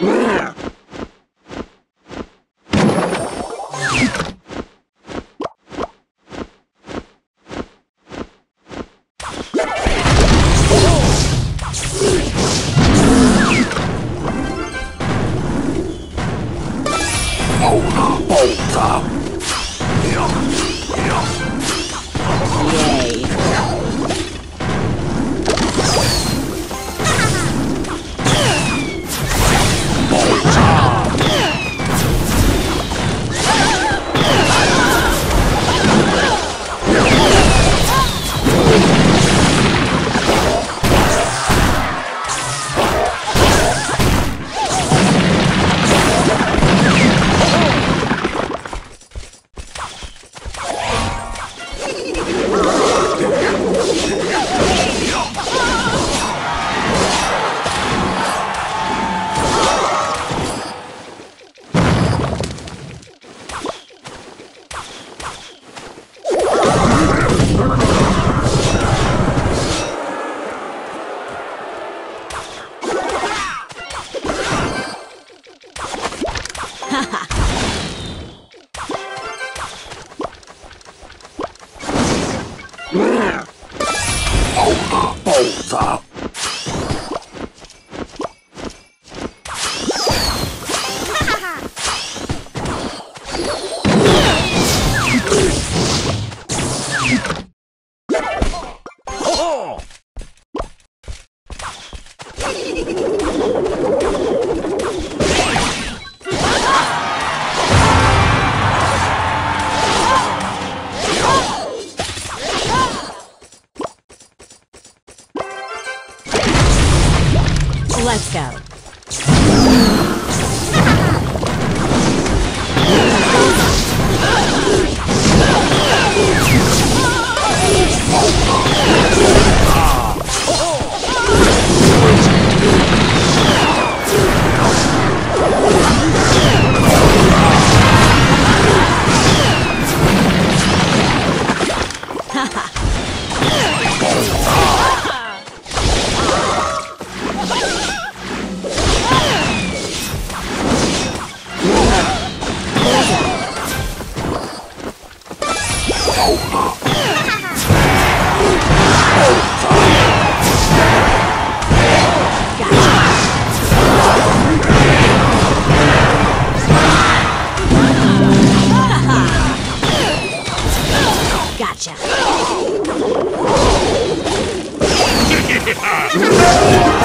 Hold up, hold up. Bolsa, bolsa. Let's go. Gotcha.